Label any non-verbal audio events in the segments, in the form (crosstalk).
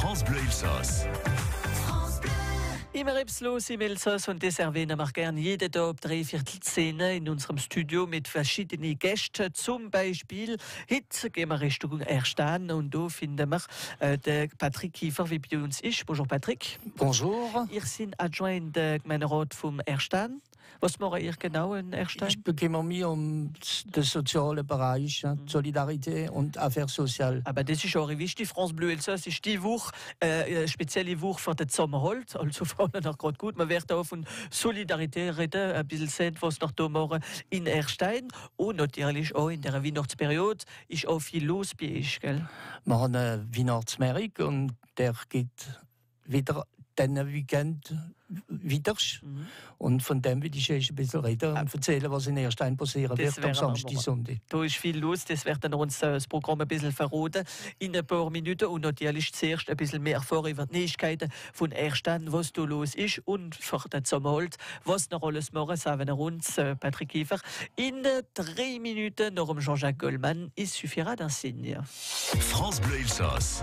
France Bleu Alsace. Immer etwas los im Elsass und das erwähnen wir gerne jeden Tag drei Viertelszene in unserem Studio mit verschiedenen Gästen. Zum Beispiel, heute gehen wir Richtung Erstan und da finden wir äh, den Patrick Kiefer, wie bei uns ist. Bonjour Patrick. Bonjour. Ihr seid Adjoint der Gemeinderat vom Erstan. Was macht ihr genau in Erstan? Ich bekümmere mich um den sozialen Bereich, mhm. Solidarität und Affaires sociales. Aber das ist auch wichtig. France Bleu Elsass ist die Woche, äh, eine spezielle Woche für den Sommerholt. Also (laughs) vorne noch gerade gut. Man wird auch von Solidarität reden, ein bisschen sehen, was noch da machen in Erstein. Und natürlich auch in der Weihnachtsperiode ist auch viel los bei euch, gell? Wir haben einen Weihnachtsmerik und der geht wieder diesen Weekend weiter. Mhm. Und von dem will ich ein bisschen reden und erzählen, was in Erstein passieren das wird am Samstag, Sonntag. Da ist viel los, das wird dann uns äh, das Programm ein bisschen verraten in ein paar Minuten und natürlich zuerst ein bisschen mehr vor über die Neuigkeiten von Erstein, was da los ist und für den Sommerholt, was noch alles machen, sagen wir uns, äh, Patrick Kiefer. In drei Minuten nach Jean-Jacques Goldman, il suffira d'un signe. France Bleu Alsace.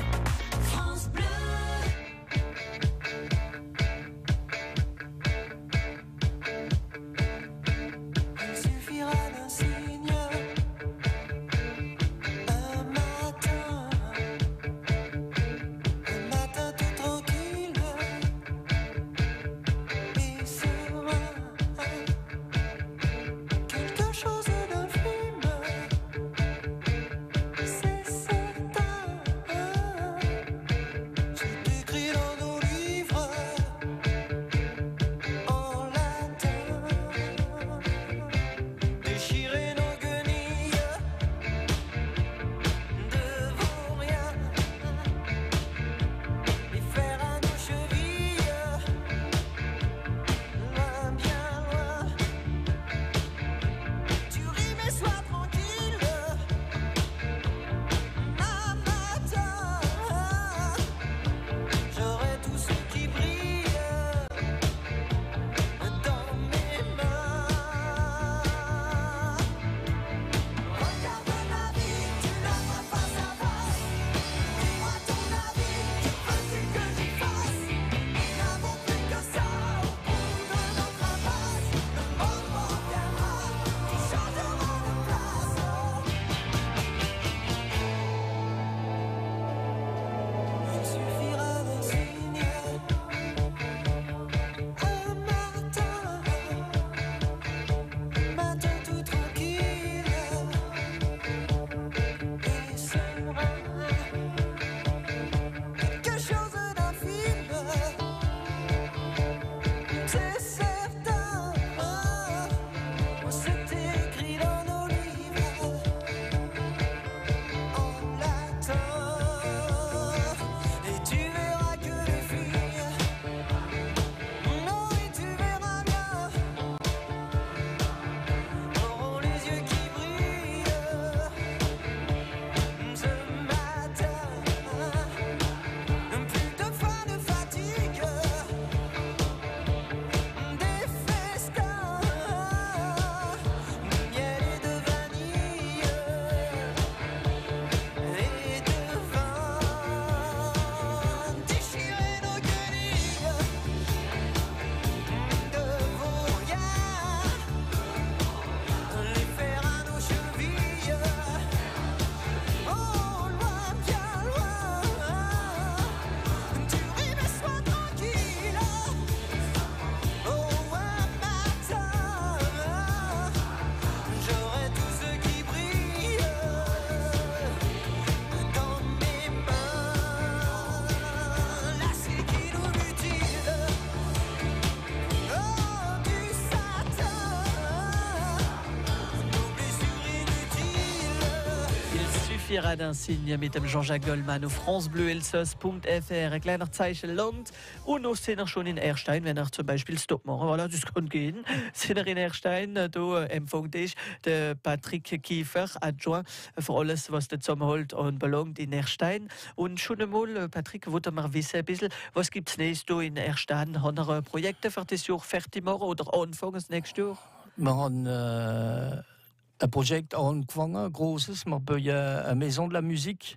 Fira d'Insigne mit dem Jean-Jacques Goldman auf francebleuelsass.fr. Ein kleiner Zeichen Land. Und noch sind wir schon in Erstein, wenn er zum Beispiel Stop machen. Voilà, das kann gehen. Sind wir in Erstein, da empfängt ich der Patrick Kiefer, Adjoint für alles, was der Sommerholt anbelangt in Erstein. Und schon einmal, Patrick, wollte mal wissen ein bisschen, was gibt es nächstes in Erstein? Haben wir Projekte für das Jahr fertig machen oder anfangen das nächste Jahr? Wir haben äh een project aangevangen, groot is, maar bij een Maison de la Musique.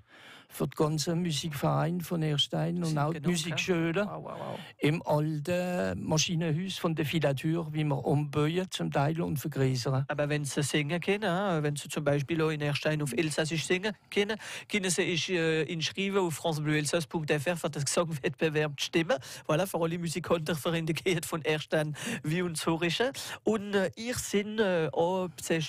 Für den ganzen Musikverein von Erstein und auch die Musikschule wow, wow, wow. im alten Maschinenhaus von der Filatur, wie wir umbauen zum Teil und vergrößern. Aber wenn sie singen können, wenn sie zum Beispiel auch in Erstein auf Elsassisch singen können, können sie sich äh, inschreiben auf francebleuelsass.fr für das Gesangwettbewerb stimmen. Voilà, für alle Musikanten verindikeert von Erstein wie und Zorische. Und äh, ihr sind äh, auch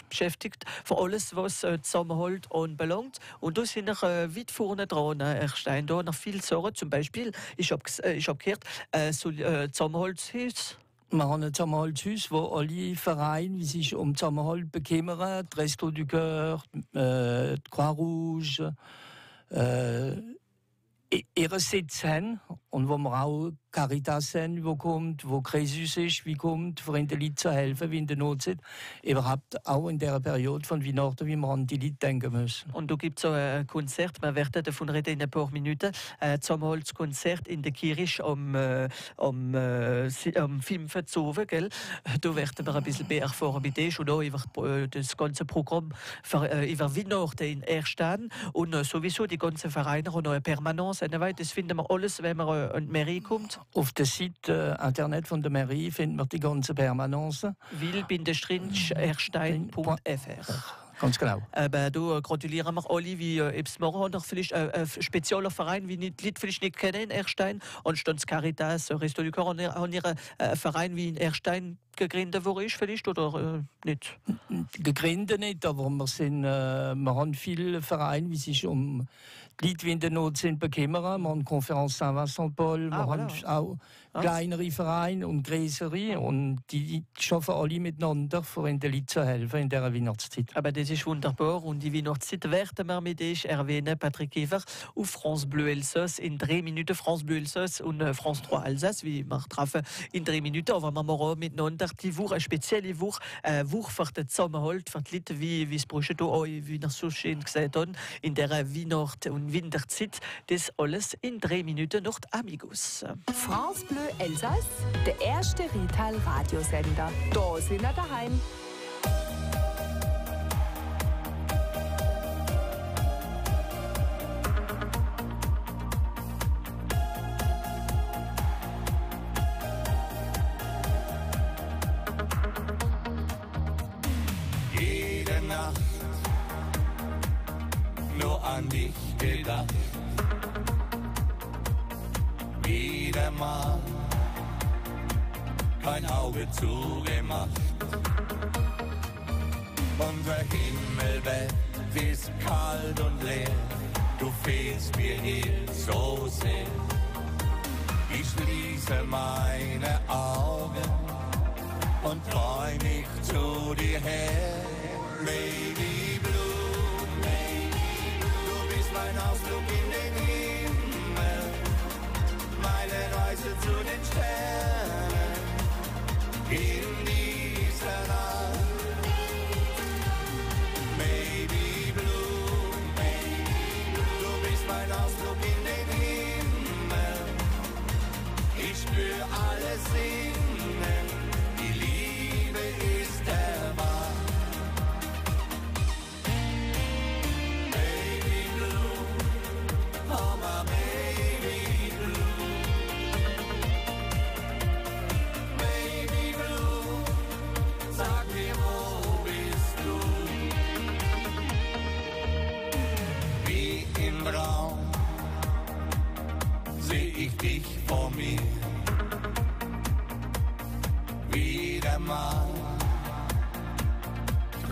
beschäftigt für alles, was äh, Zusammenhalt anbelangt. Und da sind wir äh, weit vorne dran. Äh, Erstein da noch viel Sachen. Zum Beispiel, ich habe äh, ich hab gehört, äh, äh, Zusammenhaltshus. Wir haben ein Zusammenhaltshus, wo alle Vereine die sich um Zusammenhalt bekümmern. Die Resto du Coeur, äh, Croix-Rouge, äh, ihre Sitz haben und wo wir auch Caritas sind, wo kommt, wo Kresus ist, wie kommt, für die Leute zu helfen, wie in der Not sind. Überhaupt auch in der Periode von Weihnachten, wie wir an die Leute denken müssen. Und da gibt es auch ein Konzert, wir werden davon reden in ein paar Minuten, ein Zusammenhaltskonzert in der Kirche am, äh, am, äh, am 25. Gell? Da werden wir ein bisschen mehr erfahren mit dir und auch über äh, das ganze Programm für, äh, über Weihnachten in Erstein und äh, sowieso die ganzen Vereine haben eine Permanenz. Das finden wir alles, wenn man äh, an die Mairie kommt. Auf dem Site äh, Internet von der Mairie findet man die ganze Permanence. Will-erstein.fr Ganz genau. Aber du äh, gratulieren wir alle, wie äh, eben morgen noch vielleicht äh, ein spezieller Verein, wie die Leute vielleicht nicht kennen in Erstein. Und stand Caritas, Resto du Cœur, haben ihre äh, Verein wie in Erstein gegründet worden ist vielleicht oder äh, nicht? Gegründet nicht, aber wir, sind, äh, wir haben viele Vereine, wie sich um die Leute, die in der Not sind, bekümmern. Wir haben Konferenz Saint-Vincent-Paul, ah, wir voilà. haben auch ah. kleinere Vereine und größere und die, die arbeiten alle miteinander, um den Leuten zu helfen in dieser Weihnachtszeit. Aber das ist wunderbar und die Weihnachtszeit werden wir mit euch erwähnen, Patrick Ever, auf France Bleu Elsass in drei Minuten, France Bleu Elsass und äh, France 3 Alsace, wie wir treffen in drei Minuten, aber wir machen miteinander die Woche, eine spezielle Woche, eine äh, Woche für den Zusammenhalt, für die Leute, wie, wie es Brüche auch, wie wir so schön gesagt haben, in der Weihnacht- und Winterzeit, das alles in drei Minuten noch Amigos. France Bleu Elsass, der erste Retail-Radiosender. Da sind wir daheim. An dich gedacht. Wieder mal kein Auge zugemacht. Unser Himmelbett ist kalt und leer. Du fehlst mir hier so sehr. Ich schließe meine Augen und träum mich zu dir her, Baby.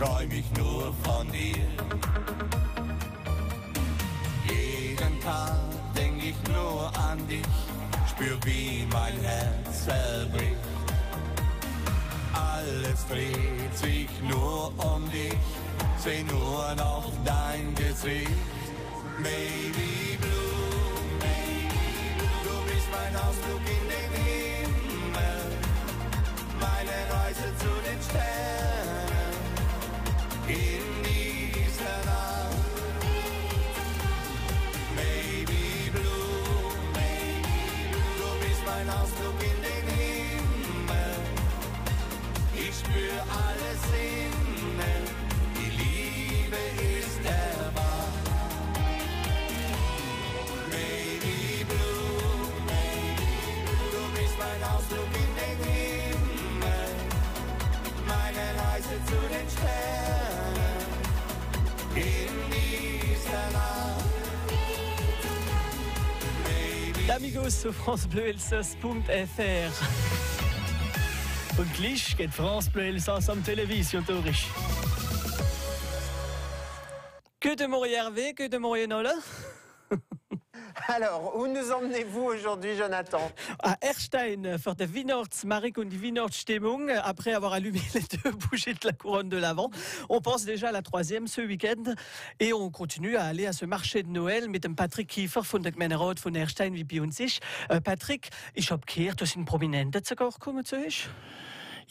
Träum ich nur von dir. Jeden Tag denk ich nur an dich, spür wie mein Herz zerbricht. Alles dreht sich nur um dich, seh nur noch dein Gesicht. Baby Blue, mein Ausflug in den Himmel, meine Reise zu den Sternen in dieser Nacht. Baby Blue, du bist mein Ausflug in den Himmel. Ich spür alles D'amigos sur francebleuelsass.fr Und gleich geht France Bleu Elsass am Television durch. Que de Maurier Hervé, que de Maurier Nolle (laughs) Alors, où nous emmenez-vous aujourd'hui, Jonathan? À Erstein, für die Weihnachtsmarik und die Weihnachtsstimmung, après avoir allumé les deux (laughs) bougies de la couronne de l'Avent. On pense déjà à la troisième ce week-end et on continue à aller à ce marché de Noël mit dem Patrick Kiefer von der Gemeinderat von Erstein, wie bei uns ist. Patrick, ich habe gehört, da sind Prominente sogar gekommen zu euch.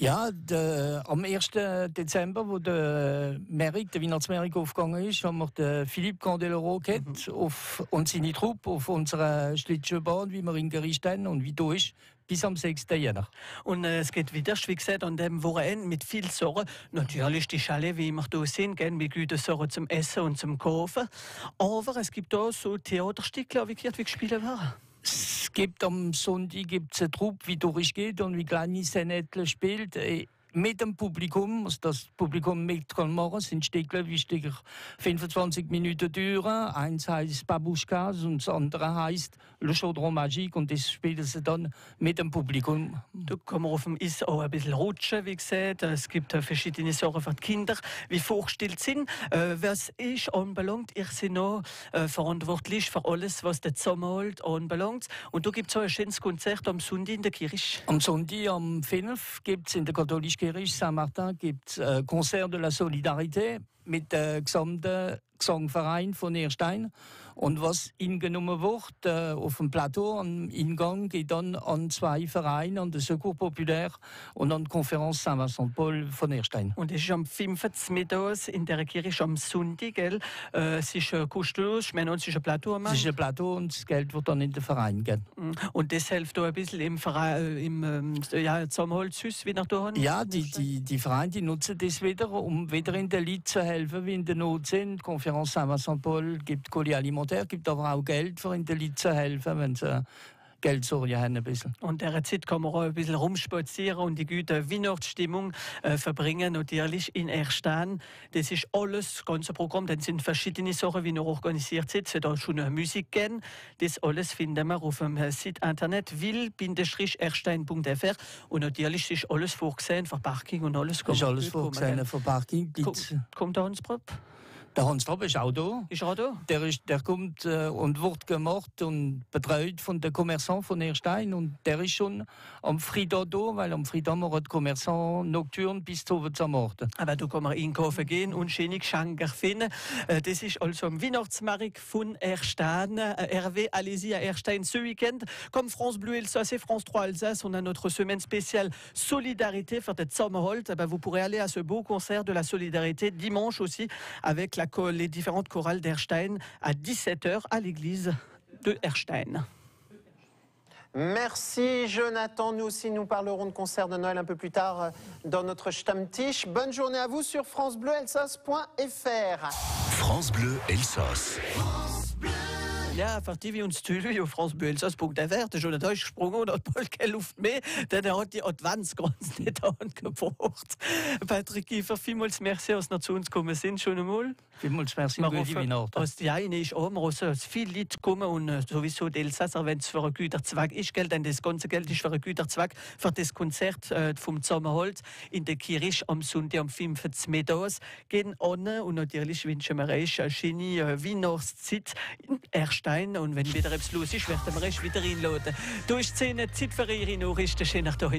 Ja, de, am 1. Dezember, wo der Merik, der Weihnachtsmerik aufgegangen ist, haben wir den Philippe Candeloro gehabt Mhm. auf, und seine Truppe auf unserer Schlittschuhbahn, wie wir in Gericht haben und wie da ist, bis am 6. Jänner. Und äh, es geht wieder, wie gesagt, an dem Wochenende mit viel Sorge. Natürlich die Schale, wie immer da sind, gehen mit guten Sorge zum Essen und zum Kaufen. Aber es gibt auch so Theaterstücke, wie gespielt werden. Es gibt am Sonntag gibt's eine Truppe, wie durchgeht und wie kleine Senettle spielt. Mit dem Publikum, also das Publikum mit kann machen, sind Stücke wichtiger 25 Minuten dauern. Eins heißt Babuschkas und das andere heißt Le Chaudron Magique und das spielen sie dann mit dem Publikum. Da kann man auf dem Eis auch ein bisschen rutschen, wie gesagt. Es gibt äh, verschiedene Sachen für die Kinder, wie vorgestellt sind. Äh, was ich anbelangt, ich bin noch äh, verantwortlich für alles, was der Sommerhalt anbelangt. Und da gibt es auch ein schönes Konzert am Sonntag in der Kirche. Am Sonntag am 5 gibt es in der katholischen Kirche Saint-Martin gibt's, äh, Concert de la Solidarité mit dem gesamten Gesangverein von Erstein. Und was eingenommen wird äh, auf dem Plateau am Eingang geht dann an zwei Vereine, an den Secours Populaire und an die Konferenz Saint-Vincent-Paul von Erstein. Und es ist am 5. mittags in der Kirche am Sonntag. Gell? Äh, es ist äh, kostenlos, ich meine, es ist ein Plateau. Es ist ein Plateau und das Geld wird dann in den Verein gehen. Und das hilft auch ein bisschen im, Verein, äh, im ähm, ja, Zusammenhalt süß, wie nach da haben. Ja, die, die, die Vereine die nutzen das wieder, um wieder in den Leuten zu helfen, wie in der Not sind. Die Konferenz Saint-Vincent-Paul gibt Colis alimentaire, gibt aber auch Geld, für in Leuten zu helfen, wenn sie Geldsorge haben ein bisschen. Und der Zeit kann man auch ein bisschen rumspazieren und die gute Weihnachtsstimmung äh, verbringen, natürlich in Erstein. Das ist alles, das ganze Programm. Dann sind verschiedene Sachen, wie noch organisiert sind. Es wird auch schon Musik geben. Das alles finden wir auf dem äh, Site internet will-erstein.fr. Und natürlich ist alles vorgesehen für Parking und alles. Ist alles vorgesehen für Parking. Kommt, kommt der Hans Propp? Der Hans Trapp ist auch da. Ist auch da? Der, ist, der kommt äh, und wird gemacht und betreut von der Kommersant von Erstein und der ist schon am Freitag da, weil am Freitag haben wir den Kommersant nocturne bis zu am Morgen. Aber da kann man einkaufen gehen und schöne Geschenke finden. Das ist also am Weihnachtsmarkt von Erstein. Hervé, allez-y à Erstein ce week-end. Comme France Bleu Alsace et France 3 Alsace, on a notre semaine spéciale Solidarité für den Sommerholt. Vous pourrez aller à ce beau concert de la Solidarité dimanche aussi avec la, cho- les différentes chorales d'Erstein à 17h à l'église de Erstein. Merci, Jonathan. Nous aussi, nous parlerons de concert de Noël un peu plus tard euh, dans notre Stammtisch. Bonne journée à vous sur francebleuelsass.fr. France Bleu Elsass. Ja, für die wie uns Tüli auf France Bleu Elsass.fr, der Jonathan ist gesprungen und hat bald keine Luft mehr, denn er hat die Advance ganz (laughs) nicht angebracht. Patrick Kiefer, vielmals merci, dass ihr zu uns gekommen sind, schon einmal. Vielmals merci, Wir gute Weihnachten. die eine ist auch, wir hoffen, dass viele Leute kommen und äh, sowieso die Elsasser, wenn es für einen Güterzweck ist, gell, denn das ganze Geld ist für einen Güterzweck, für das Konzert äh, vom Sommerholz in der Kirche am Sonntag um 15 mittags gehen an und natürlich wünschen wir euch eine schöne äh, Weihnachtszeit in Erstein und wenn wieder etwas los ist, werden wir euch wieder einladen. Da ist die Szene, Zeit für Ihre Nachrichten, schön nach